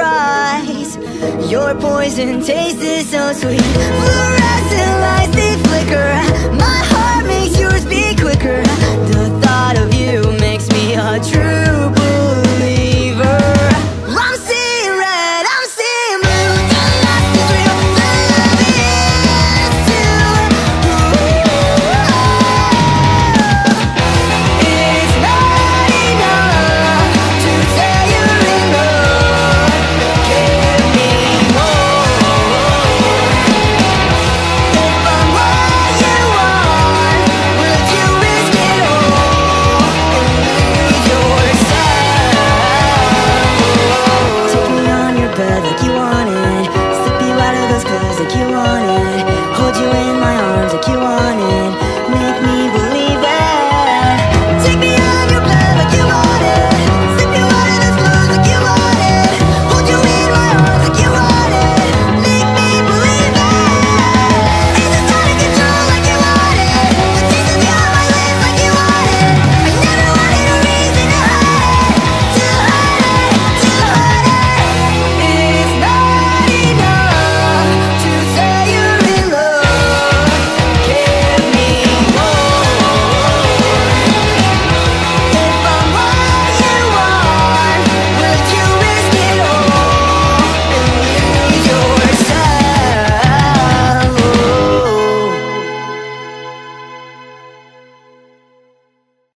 surprise. Your poison tastes so sweet. Fluorescent lights, they flicker